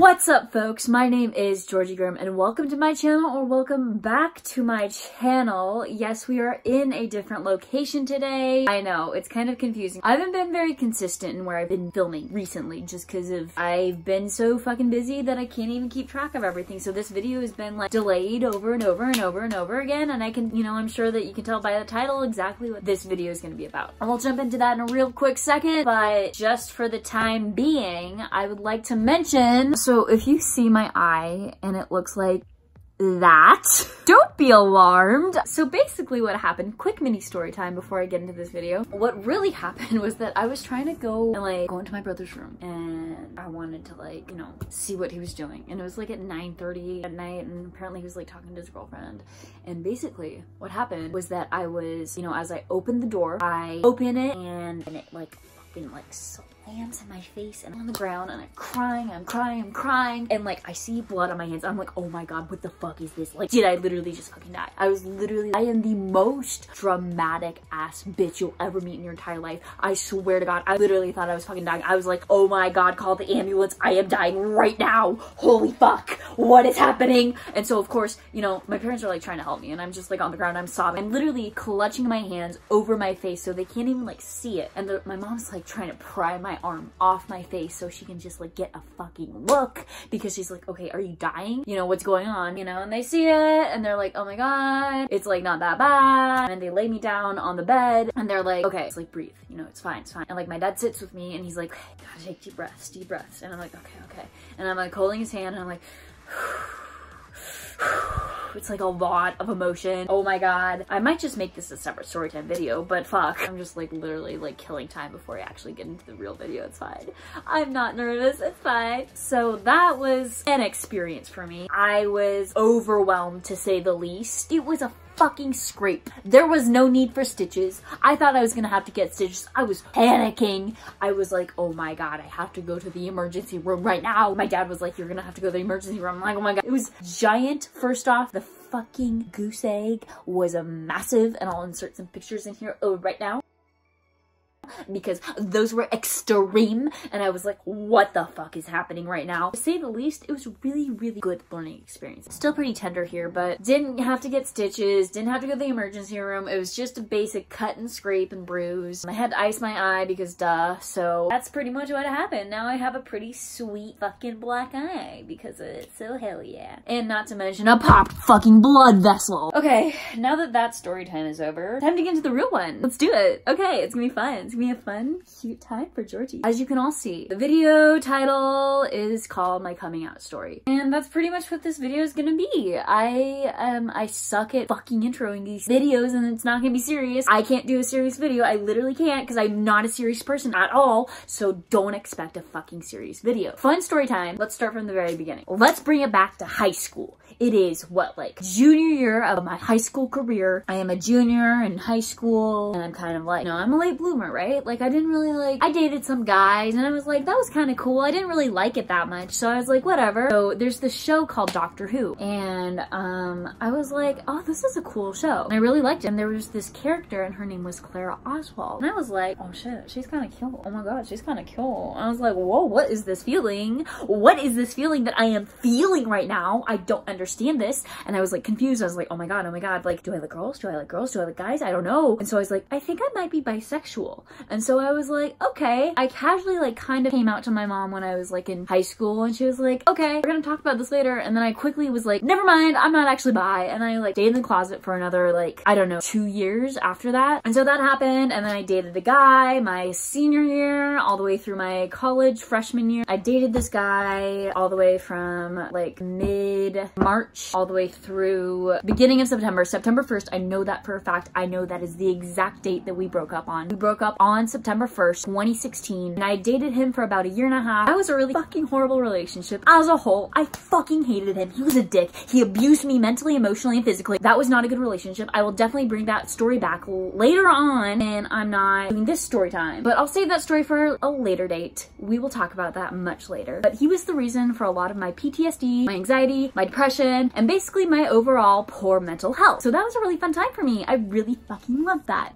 What's up folks? My name is Georgi Grimm and welcome to my channel or welcome back to my channel. Yes, we are in a different location today. I know, it's kind of confusing. I haven't been very consistent in where I've been filming recently just because of I've been so fucking busy that I can't even keep track of everything. So this video has been like delayed over and over and over and over again and I can, you know, I'm sure that you can tell by the title exactly what this video is going to be about. And we'll jump into that in a real quick second, but just for the time being, I would like to mention so if you see my eye and it looks like that. Don't be alarmed. So basically what happened, quick mini story time before I get into this video. What really happened was that I was trying to go and like go into my brother's room and I wanted to like, you know, see what he was doing. And it was like at 9.30 at night and apparently he was like talking to his girlfriend. And basically what happened was that I was, you know, as I opened the door, I open it and, and it like fucking like so hands in my face and on the ground and I'm crying, I'm crying, I'm crying. And like I see blood on my hands. I'm like, oh my God, what the fuck is this? Like, did I literally just fucking die? I was literally, I am the most dramatic ass bitch you'll ever meet in your entire life. I swear to God, I literally thought I was fucking dying. I was like, oh my God, call the ambulance. I am dying right now. Holy fuck, what is happening? And so of course, you know, my parents are like trying to help me and I'm just like on the ground, I'm sobbing. I'm literally clutching my hands over my face so they can't even like see it. And the, my mom's like trying to pry my arm off my face so she can just like get a fucking look because she's like, okay, are you dying? You know, what's going on? You know, and they see it and they're like, oh my God, it's like not that bad. And they lay me down on the bed and they're like, okay, it's like breathe, you know, it's fine, it's fine. And like my dad sits with me and he's like, gotta take deep breaths, deep breaths. And I'm like, okay, okay. And I'm like holding his hand and I'm like, it's like a lot of emotion. Oh my god. I might just make this a separate storytime video, but fuck. I'm just like literally like killing time before I actually get into the real video. It's fine. I'm not nervous. It's fine. So that was an experience for me. I was overwhelmed to say the least. It was a fucking scrape. There was no need for stitches. I thought I was gonna have to get stitches. I was panicking. I was like, oh my god, I have to go to the emergency room right now. My dad was like, you're gonna have to go to the emergency room. I'm like, oh my god. It was giant. First off, the fucking goose egg was a massive, and I'll insert some pictures in here oh, right now because those were extreme and I was like, what the fuck is happening right now? To say the least, it was really, really good learning experience. Still pretty tender here, but didn't have to get stitches, didn't have to go to the emergency room. It was just a basic cut and scrape and bruise. I had to ice my eye because duh, so that's pretty much what happened. Now I have a pretty sweet fucking black eye because of it, so hell yeah. And not to mention a popped fucking blood vessel. Okay, now that that story time is over, time to get into the real one. Let's do it. Okay, it's gonna be fun. It's gonna a fun, cute time for Georgi. As you can all see, the video title is called My Coming Out Story. And that's pretty much what this video is gonna be. I, um, I suck at fucking introing these videos and it's not gonna be serious. I can't do a serious video. I literally can't because I'm not a serious person at all. So don't expect a fucking serious video. Fun story time. Let's start from the very beginning. Let's bring it back to high school. It is what, like junior year of my high school career. I am a junior in high school and I'm kind of like, you know, I'm a late bloomer, right? Like I didn't really like, I dated some guys and I was like, that was kind of cool. I didn't really like it that much. So I was like, whatever. So there's this show called Doctor Who and um, I was like, oh, this is a cool show. And I really liked it. And there was this character and her name was Clara Oswald. And I was like, oh shit, she's kind of cute. Oh my God, she's kind of cute. I was like, whoa, what is this feeling? What is this feeling that I am feeling right now? I don't understand this. And I was like confused. I was like, oh my God, oh my God. Like, do I like girls? Do I like girls? Do I like guys? I don't know. And so I was like, I think I might be bisexual. And so I was like, okay. I casually like kind of came out to my mom when I was like in high school and she was like, okay, we're gonna talk about this later. And then I quickly was like, never mind, I'm not actually bi. And I like stayed in the closet for another like, I don't know, two years after that. And so that happened. And then I dated a guy my senior year all the way through my college freshman year. I dated this guy all the way from like mid March all the way through beginning of September, September 1st. I know that for a fact. I know that is the exact date that we broke up on. We broke up on September 1st, 2016. And I dated him for about a year and a half. That was a really fucking horrible relationship. As a whole, I fucking hated him. He was a dick. He abused me mentally, emotionally, and physically. That was not a good relationship. I will definitely bring that story back later on and I'm not doing this story time. But I'll save that story for a later date. We will talk about that much later. But he was the reason for a lot of my PTSD, my anxiety, my depression, and basically my overall poor mental health. So that was a really fun time for me. I really fucking loved that.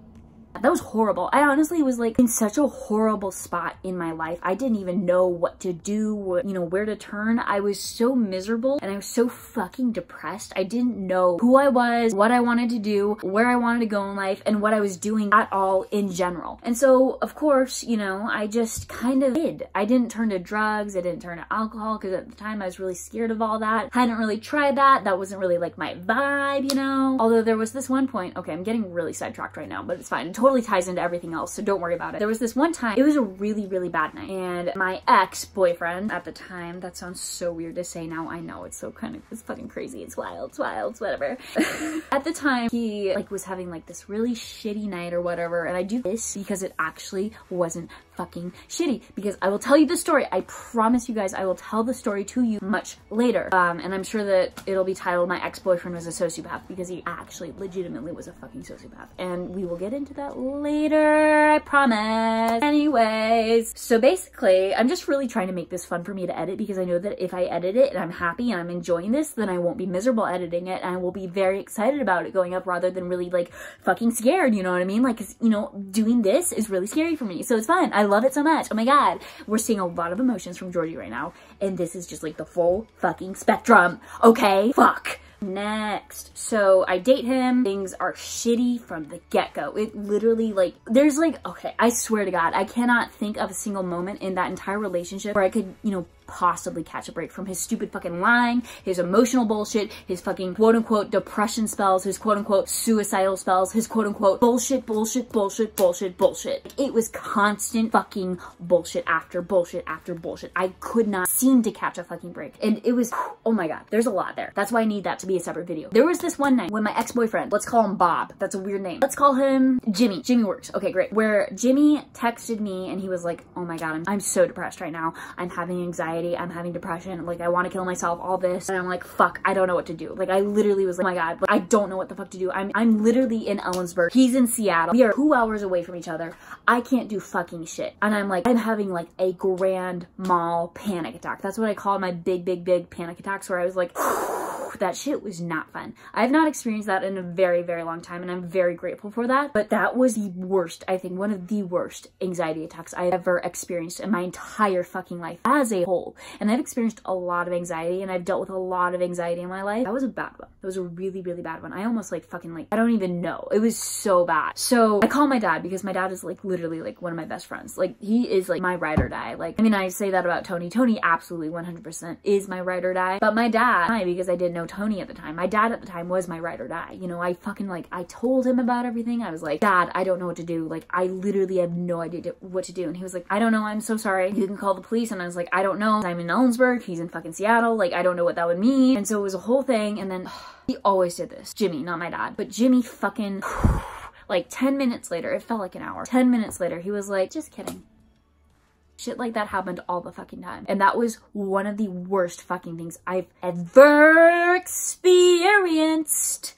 That was horrible. I honestly was like in such a horrible spot in my life. I didn't even know what to do, you know, where to turn. I was so miserable and I was so fucking depressed. I didn't know who I was, what I wanted to do, where I wanted to go in life, and what I was doing at all in general. And so, of course, you know, I just kind of did. I didn't turn to drugs. I didn't turn to alcohol because at the time I was really scared of all that. I hadn't really tried that. That wasn't really like my vibe, you know? Although there was this one point, okay, I'm getting really sidetracked right now, but it's fine. Totally ties into everything else, so don't worry about it. There was this one time, it was a really, really bad night, and my ex-boyfriend at the time, that sounds so weird to say now, I know, it's so kind of, it's fucking crazy, it's wild, it's wild, it's whatever. at the time, he like was having like this really shitty night or whatever, and I do this because it actually wasn't fucking shitty because I will tell you the story. I promise you guys I will tell the story to you much later. Um, and I'm sure that it'll be titled My Ex-Boyfriend Was a Sociopath because he actually legitimately was a fucking sociopath. And we will get into that later, I promise. Anyways, so basically I'm just really trying to make this fun for me to edit because I know that if I edit it and I'm happy and I'm enjoying this, then I won't be miserable editing it and I will be very excited about it going up rather than really like fucking scared, you know what I mean? Like, you know, doing this is really scary for me. So it's fun. I love it so much. Oh my God. We're seeing a lot of emotions from Georgi right now. And this is just like the full fucking spectrum. Okay? Fuck. Next. So I date him. Things are shitty from the get-go. It literally like, there's like, okay, I swear to God, I cannot think of a single moment in that entire relationship where I could, you know, possibly catch a break from his stupid fucking lying, his emotional bullshit, his fucking quote unquote depression spells, his quote unquote suicidal spells, his quote unquote bullshit, bullshit, bullshit, bullshit, bullshit. It was constant fucking bullshit after bullshit after bullshit. I could not seem to catch a fucking break. And it was, oh my God, there's a lot there. That's why I need that to be a separate video. There was this one night when my ex-boyfriend, let's call him Bob. That's a weird name. Let's call him Jimmy. Jimmy works. Okay, great. Where Jimmy texted me and he was like, oh my God, I'm, I'm so depressed right now. I'm having anxiety anxiety, I'm having depression, like I want to kill myself, all this. And I'm like, fuck, I don't know what to do. Like I literally was like, oh my God, like, I don't know what the fuck to do. I'm, I'm literally in Ellensburg. He's in Seattle. We are two hours away from each other. I can't do fucking shit. And I'm like, I'm having like a grand mal panic attack. That's what I call my big, big, big panic attacks where I was like, that shit was not fun. I've not experienced that in a very, very long time and I'm very grateful for that. But that was the worst, I think one of the worst anxiety attacks I've ever experienced in my entire fucking life as a whole. And I've experienced a lot of anxiety and I've dealt with a lot of anxiety in my life. That was a bad one. That was a really, really bad one. I almost like fucking like, I don't even know. It was so bad. So I call my dad because my dad is like literally like one of my best friends. Like he is like my ride or die. Like, I mean, I say that about Tony. Tony absolutely 100% is my ride or die. But my dad, because I didn't know Tony at the time. My dad at the time was my ride or die. You know, I fucking like, I told him about everything. I was like, Dad, I don't know what to do. Like, I literally have no idea what to do. And he was like, I don't know. I'm so sorry. You can call the police. And I was like, I don't know. I'm in Ellensburg. He's in fucking Seattle. Like, I don't know what that would mean. And so it was a whole thing. And then he always did this. Jimmy, not my dad, but Jimmy fucking like 10 minutes later, it felt like an hour. 10 minutes later, he was like, just kidding. Shit like that happened all the fucking time. And that was one of the worst fucking things I've ever experienced.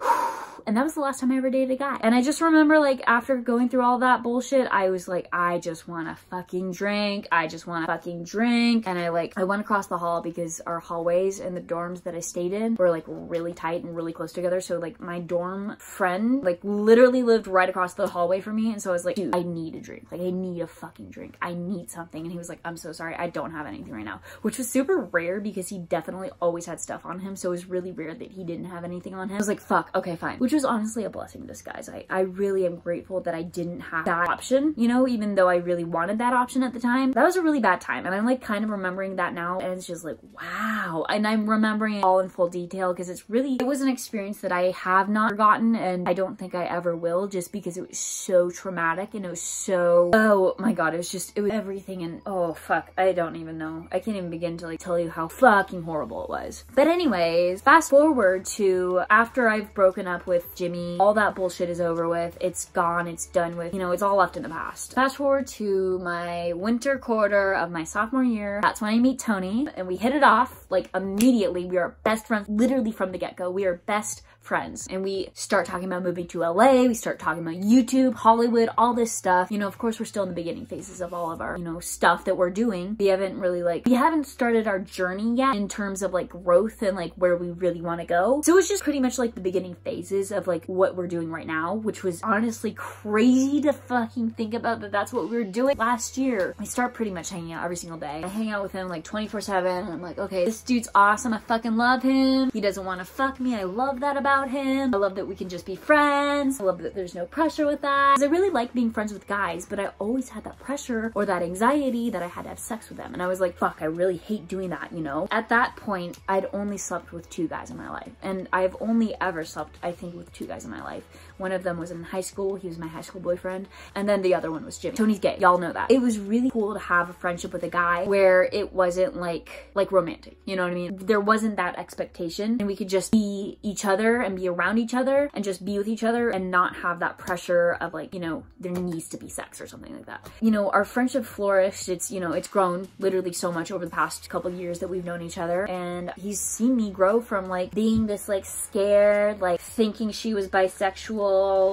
and that was the last time I ever dated a guy. And I just remember like after going through all that bullshit, I was like, I just want a fucking drink. I just want a fucking drink. And I like, I went across the hall because our hallways and the dorms that I stayed in were like really tight and really close together. So like my dorm friend like literally lived right across the hallway from me. And so I was like, dude, I need a drink. Like I need a fucking drink. I need something. And he was like, I'm so sorry. I don't have anything right now, which was super rare because he definitely always had stuff on him. So it was really rare that he didn't have anything on him. I was like, fuck, okay, fine. Which was honestly a blessing in disguise. I, I really am grateful that I didn't have that option, you know, even though I really wanted that option at the time. That was a really bad time. And I'm like kind of remembering that now and it's just like, wow. And I'm remembering it all in full detail because it's really, it was an experience that I have not forgotten and I don't think I ever will just because it was so traumatic and it was so, oh my God, it was just, it was everything and oh fuck, I don't even know. I can't even begin to like tell you how fucking horrible it was. But anyways, fast forward to after I've broken up with Jimmy. All that bullshit is over with. It's gone. It's done with. You know, it's all left in the past. Fast forward to my winter quarter of my sophomore year. That's when I meet Tony and we hit it off like immediately. We are best friends literally from the get-go. We are best friends and we start talking about moving to LA. We start talking about YouTube, Hollywood, all this stuff. You know, of course, we're still in the beginning phases of all of our, you know, stuff that we're doing. We haven't really like, we haven't started our journey yet in terms of like growth and like where we really want to go. So it's just pretty much like the beginning phases of like what we're doing right now, which was honestly crazy to fucking think about that that's what we were doing last year. We start pretty much hanging out every single day. I hang out with him like 24 7 and I'm like, okay, this dude's awesome. I fucking love him. He doesn't want to fuck me. I love that about him. I love that we can just be friends. I love that there's no pressure with that. I really like being friends with guys, but I always had that pressure or that anxiety that I had to have sex with them. And I was like, fuck, I really hate doing that, you know? At that point, I'd only slept with two guys in my life. And I've only ever slept, I think, with two guys in my life. One of them was in high school. He was my high school boyfriend. And then the other one was Jimmy. Tony's gay. Y'all know that. It was really cool to have a friendship with a guy where it wasn't like, like romantic. You know what I mean? There wasn't that expectation and we could just be each other and be around each other and just be with each other and not have that pressure of like, you know, there needs to be sex or something like that. You know, our friendship flourished. It's, you know, it's grown literally so much over the past couple years that we've known each other. And he's seen me grow from like being this like scared, like thinking she was bisexual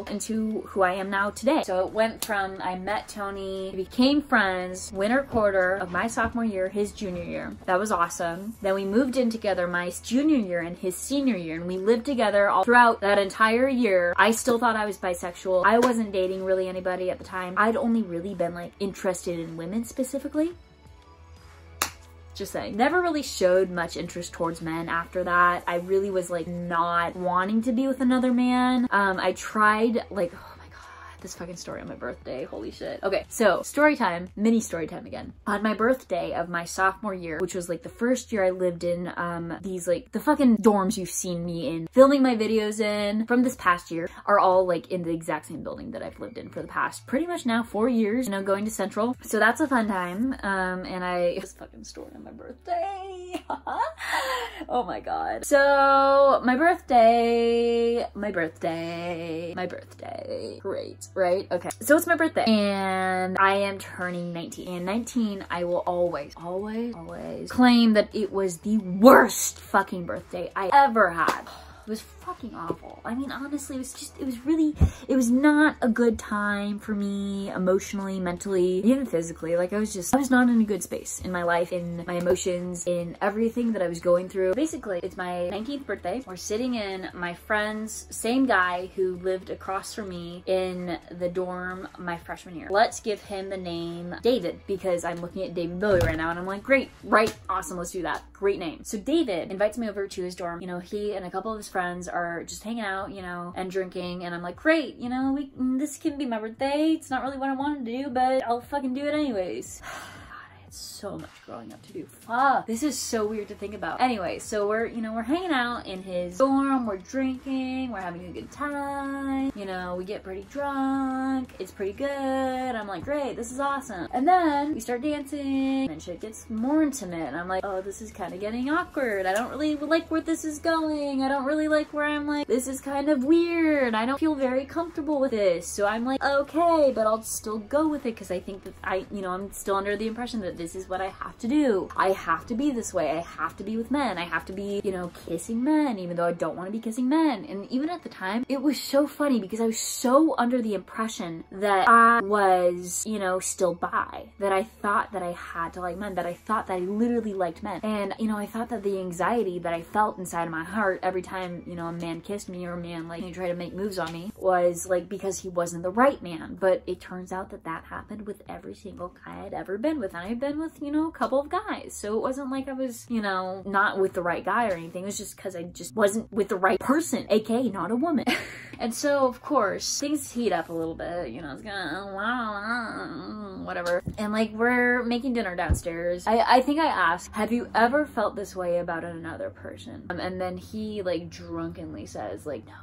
into who I am now today. So it went from I met Tony, became friends, winter quarter of my sophomore year, his junior year. That was awesome. Then we moved in together my junior year and his senior year and we lived together all throughout that entire year. I still thought I was bisexual. I wasn't dating really anybody at the time. I'd only really been like interested in women specifically. Just saying. Never really showed much interest towards men after that. I really was like not wanting to be with another man. Um, I tried like, this fucking story on my birthday. Holy shit. Okay, so story time, mini story time again. On my birthday of my sophomore year, which was like the first year I lived in um, these like the fucking dorms you've seen me in, filming my videos in from this past year are all like in the exact same building that I've lived in for the past pretty much now four years, you know, going to Central. So that's a fun time. Um, and I, this fucking story on my birthday. oh my God. So my birthday, my birthday, my birthday. Great right? Okay. So it's my birthday and I am turning 19. And 19, I will always, always, always claim that it was the worst fucking birthday I ever had. It was fucking awful. I mean, honestly, it was just, it was really, it was not a good time for me emotionally, mentally, even physically. Like I was just, I was not in a good space in my life, in my emotions, in everything that I was going through. Basically, it's my 19th birthday. We're sitting in my friend's same guy who lived across from me in the dorm my freshman year. Let's give him the name David because I'm looking at David Bowie right now and I'm like, great, right, awesome, let's do that. Great name. So David invites me over to his dorm. You know, he and a couple of his friends are just hanging out, you know, and drinking. And I'm like, great, you know, we mm, this can be my birthday. It's not really what I wanted to do, but I'll fucking do it anyways. so much growing up to do. Fuck. This is so weird to think about. Anyway, so we're, you know, we're hanging out in his dorm, we're drinking, we're having a good time. You know, we get pretty drunk. It's pretty good. I'm like, great, this is awesome. And then we start dancing and shit gets more intimate. And I'm like, oh, this is kind of getting awkward. I don't really like where this is going. I don't really like where I'm like, this is kind of weird. I don't feel very comfortable with this. So I'm like, okay, but I'll still go with it because I think that I, you know, I'm still under the impression that this is what I have to do. I have to be this way. I have to be with men. I have to be, you know, kissing men, even though I don't want to be kissing men. And even at the time, it was so funny because I was so under the impression that I was, you know, still bi, that I thought that I had to like men, that I thought that I literally liked men. And, you know, I thought that the anxiety that I felt inside of my heart every time, you know, a man kissed me or a man like you tried to make moves on me was like because he wasn't the right man. But it turns out that that happened with every single guy I'd ever been with. And I've been with, you know, a couple of guys. So it wasn't like I was, you know, not with the right guy or anything. It was just because I just wasn't with the right person, aka not a woman. and so, of course, things heat up a little bit, you know, it's gonna, whatever. And like, we're making dinner downstairs. I, I think I asked, have you ever felt this way about another person? Um, and then he like drunkenly says like, no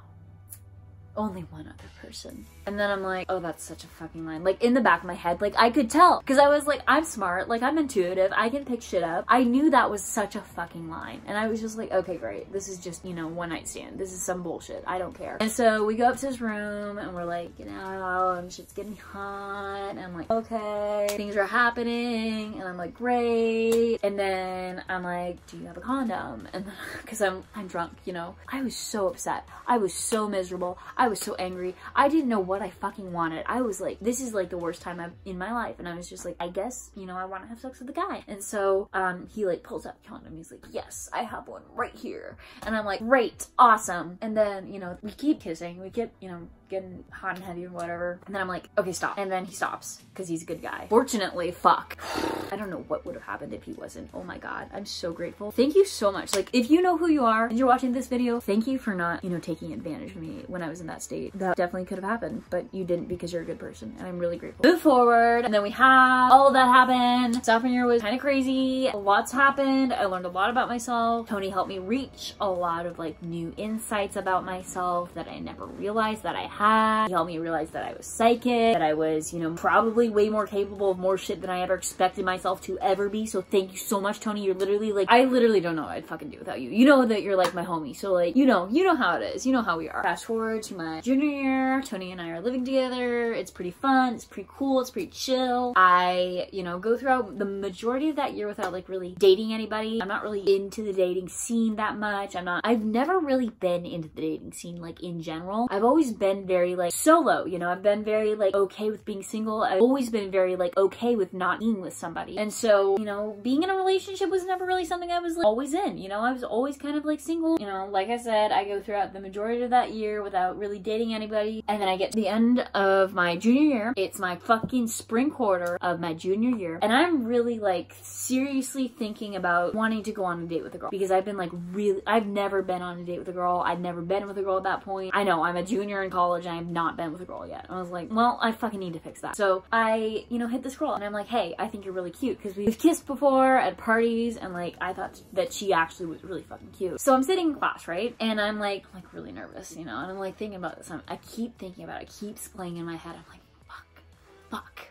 only one other person. And then I'm like, oh, that's such a fucking line. Like in the back of my head, like I could tell because I was like, I'm smart, like I'm intuitive, I can pick shit up. I knew that was such a fucking line. And I was just like, okay, great. This is just, you know, one night stand. This is some bullshit. I don't care. And so we go up to his room and we're like, you know, and shit's getting hot. And I'm like, okay, things are happening. And I'm like, great. And then I'm like, do you have a condom? And because I'm, I'm drunk, you know, I was so upset. I was so miserable. Was so angry. I didn't know what I fucking wanted. I was like, this is like the worst time I've in my life. And I was just like, I guess, you know, I want to have sex with the guy. And so um, he like pulls out condom. He's like, yes, I have one right here. And I'm like, great, awesome. And then, you know, we keep kissing. We keep, you know, getting hot and heavy or whatever. And then I'm like, okay, stop. And then he stops because he's a good guy. Fortunately, fuck. I don't know what would have happened if he wasn't. Oh my God. I'm so grateful. Thank you so much. Like, if you know who you are and you're watching this video, thank you for not, you know, taking advantage of me when I was in that state. That definitely could have happened, but you didn't because you're a good person. And I'm really grateful. Move forward. And then we have all that happened. Sophomore year was kind of crazy. Lots happened. I learned a lot about myself. Tony helped me reach a lot of like new insights about myself that I never realized that I had. He helped me realize that I was psychic, that I was, you know, probably way more capable of more shit than I ever expected myself to ever be. So thank you so much, Tony. You're literally like, I literally don't know what I'd fucking do without you. You know that you're like my homie. So like, you know, you know how it is. You know how we are. Fast forward to my junior year, Tony and I are living together. It's pretty fun. It's pretty cool. It's pretty chill. I, you know, go throughout the majority of that year without like really dating anybody. I'm not really into the dating scene that much. I'm not, I've never really been into the dating scene like in general. I've always been very like solo, you know, I've been very like okay with being single. I've always been very like okay with not being with somebody. And so, you know, being in a relationship was never really something I was like always in, you know, I was always kind of like single. You know, like I said, I go throughout the majority of that year without really dating anybody. And then I get to the end of my junior year. It's my fucking spring quarter of my junior year. And I'm really like seriously thinking about wanting to go on a date with a girl because I've been like really, I've never been on a date with a girl. I'd never been with a girl at that point. I know I'm a junior in college and I have not been with a girl yet. I was like, well, I fucking need to fix that. So I, you know, hit this girl and I'm like, hey, I think you're really cute because we've kissed before at parties and like I thought that she actually was really fucking cute. So I'm sitting in class, right? And I'm like, like really nervous, you know, and I'm like thinking about this. I'm, I keep thinking about it. It keeps playing in my head. I'm like, fuck, fuck.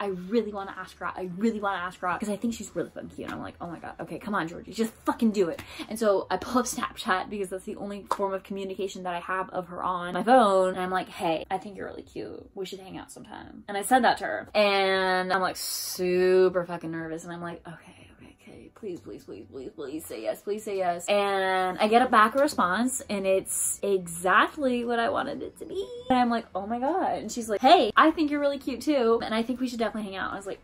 I really want to ask her out. I really want to ask her out because I think she's really fucking cute. And I'm like, oh my god, okay, come on, Georgi, just fucking do it. And so I pull up Snapchat because that's the only form of communication that I have of her on my phone. And I'm like, hey, I think you're really cute. We should hang out sometime. And I said that to her. And I'm like super fucking nervous. And I'm like, okay please, please, please, please, please say yes, please say yes. And I get a back response and it's exactly what I wanted it to be. And I'm like, oh my God. And she's like, hey, I think you're really cute too. And I think we should definitely hang out. I was like,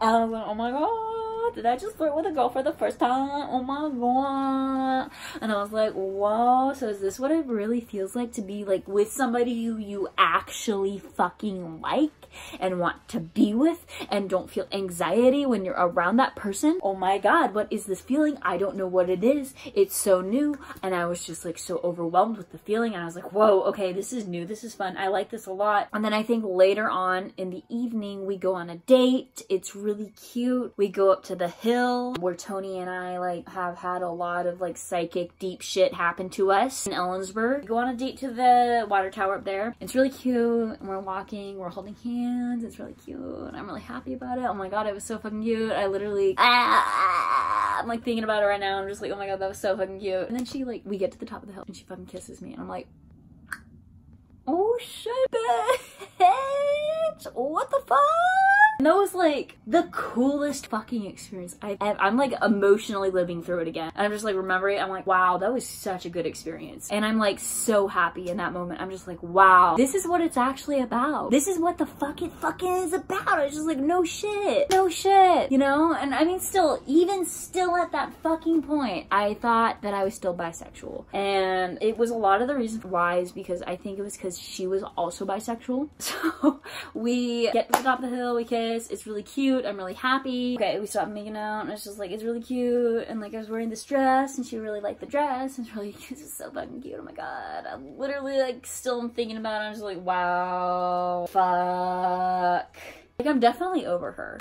I was like, oh my God, did I just flirt with a girl for the first time? Oh my God. And I was like, whoa, so is this what it really feels like to be like with somebody who you actually fucking like and want to be with and don't feel anxiety when you're around that person? Oh my God, what is this feeling? I don't know what it is. It's so new. And I was just like so overwhelmed with the feeling. And I was like, whoa, okay, this is new. This is fun. I like this a lot. And then I think later on in the evening, we go on a date. It's really cute. We go up to the hill where Tony and I like have had a lot of like psychic deep shit happen to us in Ellensburg. We go on a date to the water tower up there. It's really cute. And we're walking, we're holding hands. It's really cute. I'm really happy about it. Oh my god, it was so fucking cute. I literally ah, I'm like thinking about it right now. I'm just like, oh my god, that was so fucking cute. And then she like we get to the top of the hill and she fucking kisses me and I'm like Oh shit, bitch! What the fuck? And that was like the coolest fucking experience I've I'm like emotionally living through it again. And I'm just like remembering I'm like, wow, that was such a good experience. And I'm like so happy in that moment. I'm just like, wow, this is what it's actually about. This is what the fuck it fucking is about. It's just like, no shit. No shit. You know? And I mean, still, even still at that fucking point, I thought that I was still bisexual. And it was a lot of the reason why is because I think it was because she was also bisexual. So we get to the top of the hill, we kiss it's really cute. I'm really happy. Okay, we stopped making out and it's just like, it's really cute. And like I was wearing this dress and she really liked the dress it's really cute. It's so fucking cute. Oh my God. I'm literally like still thinking about it. I'm just like, wow, fuck. Like I'm definitely over her.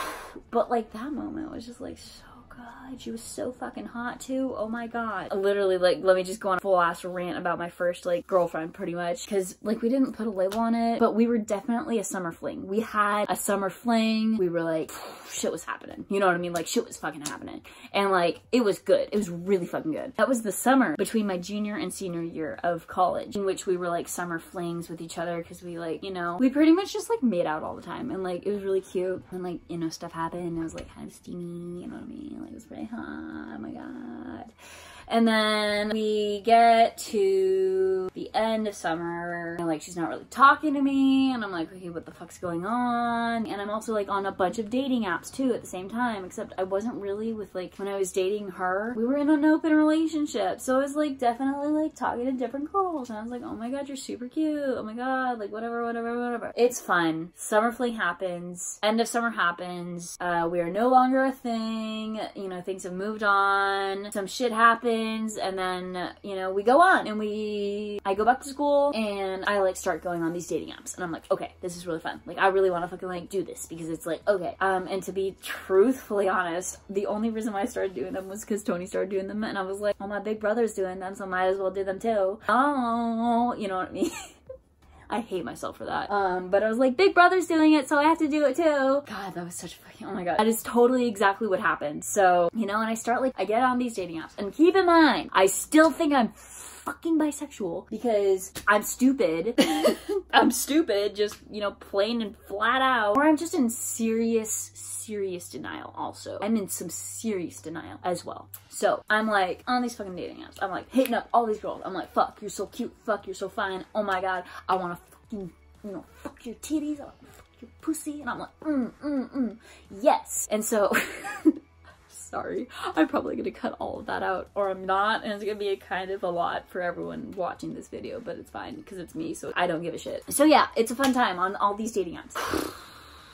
But like that moment was just like so god, she was so fucking hot too. Oh my god. Literally, like, let me just go on a full ass rant about my first, like, girlfriend pretty much. Cause, like, we didn't put a label on it, but we were definitely a summer fling. We had a summer fling. We were like, shit was happening. You know what I mean? Like, shit was fucking happening. And, like, it was good. It was really fucking good. That was the summer between my junior and senior year of college, in which we were, like, summer flings with each other. Cause we, like, you know, we pretty much just, like, made out all the time. And, like, it was really cute. And, like, you know, stuff happened. It was, like, kind of steamy. You know what I mean? Like, it was pretty. Oh my god. And then we get to end of summer. And like she's not really talking to me. And I'm like, okay, what the fuck's going on? And I'm also like on a bunch of dating apps too at the same time. Except I wasn't really with like when I was dating her, we were in an open relationship. So I was like definitely like talking to different girls. And I was like, oh my god, you're super cute. Oh my god, like whatever, whatever, whatever. It's fun. Summer fling happens. End of summer happens. Uh, we are no longer a thing. You know, things have moved on. Some shit happens. And then, you know, we go on and we, I go back to school and I like start going on these dating apps. And I'm like, okay, this is really fun. Like, I really want to fucking like do this because it's like, okay. Um, and to be truthfully honest, the only reason why I started doing them was because Tony started doing them and I was like, oh, my big brother's doing them, so might as well do them too. Oh, you know what I mean? I hate myself for that. Um, but I was like, Big Brother's doing it, so I have to do it too. God, that was such a fucking, oh my God. That is totally exactly what happened. So, you know, and I start like, I get on these dating apps and keep in mind, I still think I'm fucking bisexual because I'm stupid. I'm stupid, just, you know, plain and flat out. Or I'm just in serious, serious denial also. I'm in some serious denial as well. So I'm like on these fucking dating apps. I'm like hitting up all these girls. I'm like, fuck, you're so cute. Fuck, you're so fine. Oh my god, I want to fucking, you know, fuck your titties. I want to fuck your pussy. And I'm like, mm, mm, mm. Yes. And so sorry. I'm probably gonna cut all of that out or I'm not and it's gonna be kind of a lot for everyone watching this video but it's fine because it's me so I don't give a shit. So yeah, it's a fun time on all these dating apps.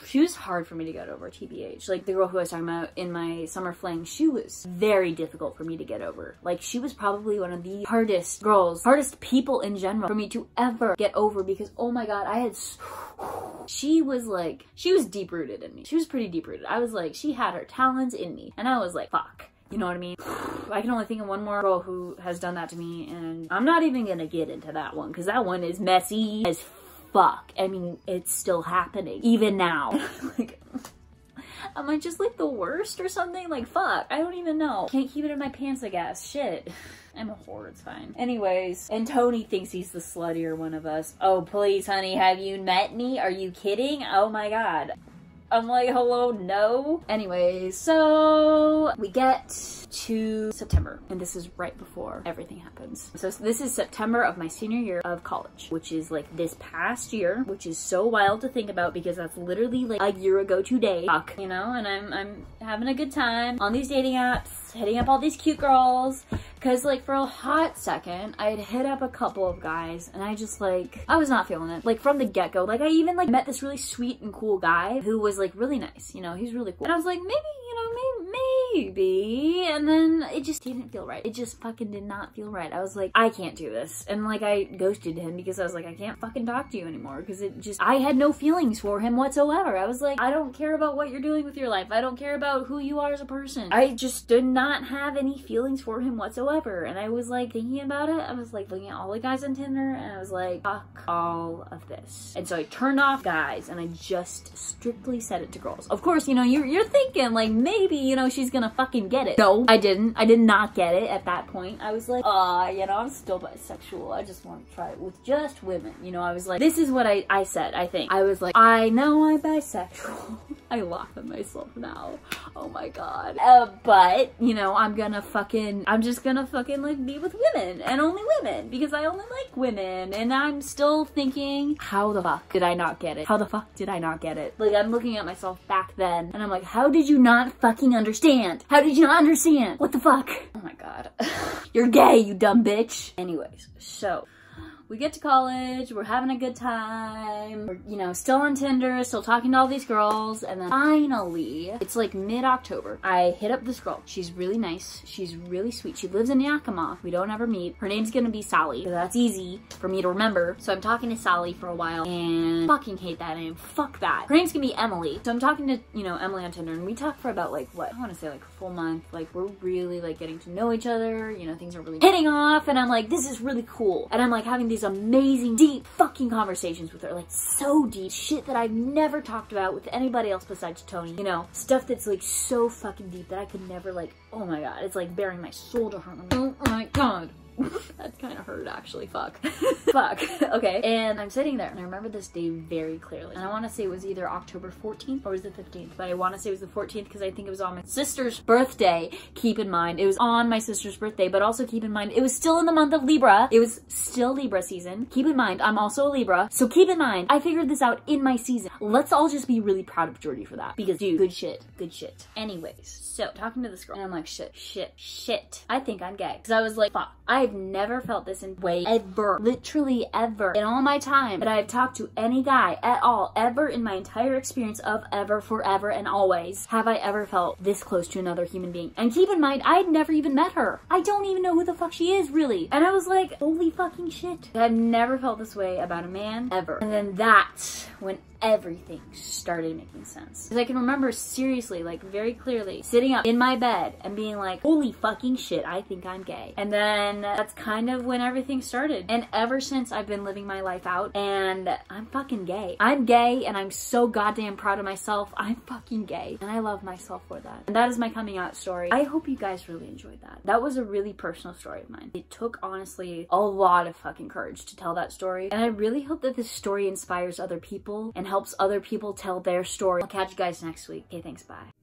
she was hard for me to get over, TBH. Like, the girl who I was talking about in my summer fling, she was very difficult for me to get over. Like, she was probably one of the hardest girls, hardest people in general for me to ever get over because, oh my god, I had... she was like, she was deep-rooted in me. She was pretty deep-rooted. I was like, she had her talents in me. And I was like, fuck. You know what I mean? I can only think of one more girl who has done that to me, and I'm not even gonna get into that one because that one is messy as fuck. I mean, it's still happening, even now. like, am I just like the worst or something? Like, fuck, I don't even know. Can't keep it in my pants, I guess. Shit. I'm a whore, it's fine. Anyways, and Tony thinks he's the sluttier one of us. Oh, please, honey, have you met me? Are you kidding? Oh my god. I'm like, hello, no. Anyways, so we get to September, and this is right before everything happens. So this is September of my senior year of college, which is like this past year, which is so wild to think about because that's literally like a year ago today. Fuck, you know, and I'm I'm having a good time on these dating apps, hitting up all these cute girls. Cause like for a hot second, I had hit up a couple of guys and I just like, I was not feeling it. Like from the get-go, like I even like met this really sweet and cool guy who was like really nice, you know, he's really cool. And I was like, maybe, you know, maybe, maybe. And then it just didn't feel right. It just fucking did not feel right. I was like, I can't do this. And like I ghosted him because I was like, I can't fucking talk to you anymore. Cause it just, I had no feelings for him whatsoever. I was like, I don't care about what you're doing with your life. I don't care about who you are as a person. I just did not have any feelings for him whatsoever whatsoever. And I was like thinking about it. I was like looking at all the guys on Tinder and I was like, fuck all of this. And so I turned off guys and I just strictly said it to girls. Of course, you know, you're, you're thinking like maybe, you know, she's gonna fucking get it. No, I didn't. I did not get it at that point. I was like, ah, uh, you know, I'm still bisexual. I just want to try it with just women. You know, I was like, this is what I, I said, I think. I was like, I know I'm bisexual. I laugh at myself now. Oh my god. Uh, but, you know, I'm gonna fucking, I'm just gonna fucking like be with women and only women because I only like women and I'm still thinking, how the fuck did I not get it? How the fuck did I not get it? Like I'm looking at myself back then and I'm like, how did you not fucking understand? How did you not understand? What the fuck? Oh my god. You're gay, you dumb bitch. Anyways, so we get to college, we're having a good time, you know, still on Tinder, still talking to all these girls, and then finally, it's like mid-October, I hit up this girl. She's really nice, she's really sweet. She lives in Yakima. We don't ever meet. Her name's gonna be Sally, that's easy for me to remember. So I'm talking to Sally for a while, and fucking hate that name. Fuck that. Her name's gonna be Emily. So I'm talking to, you know, Emily on Tinder, and we talk for about like, what, I wanna say like a full month. Like, we're really like getting to know each other, you know, things are really hitting off, and I'm like, this is really cool. And I'm like having these amazing, deep fucking conversations with her. Like, so deep. Shit that I've never talked about with anybody else besides Tony. You know, stuff that's like so fucking deep that I could never like, oh my god. It's like bearing my soul to her. Oh my god. that kind of hurt actually. Fuck. Fuck. Okay. And I'm sitting there and I remember this day very clearly. And I want to say it was either October 14th or was it 15th, but I want to say it was the 14th because I think it was on my sister's birthday. Keep in mind, it was on my sister's birthday, but also keep in mind, it was still in the month of Libra. It was still Libra season. Keep in mind, I'm also a Libra. So keep in mind, I figured this out in my season. Let's all just be really proud of Jordy for that because dude, good shit, good shit. Anyways, so talking to this girl and I'm like, shit, shit, shit. I think I'm gay. Cause I was like, fuck, I've never felt this in way ever, literally ever in all my time that I've talked to any guy at all, ever in my entire experience of ever, forever, and always have I ever felt this close to another human being. And keep in mind, I'd never even met her. I don't even know who the fuck she is, really. And I was like, holy fucking shit. I've never felt this way about a man ever. And then that, when everything started making sense. Because I can remember seriously, like very clearly, sitting up in my bed and being like, holy fucking shit, I think I'm gay. And then that's kind of when everything started. And ever since I've been living my life out and I'm fucking gay. I'm gay and I'm so goddamn proud of myself. I'm fucking gay. And I love myself for that. And that is my coming out story. I hope you guys really enjoyed that. That was a really personal story of mine. It took honestly a lot of fucking courage to tell that story. And I really hope that this story inspires other people and helps other people tell their story. I'll catch you guys next week. Okay, thanks. Bye.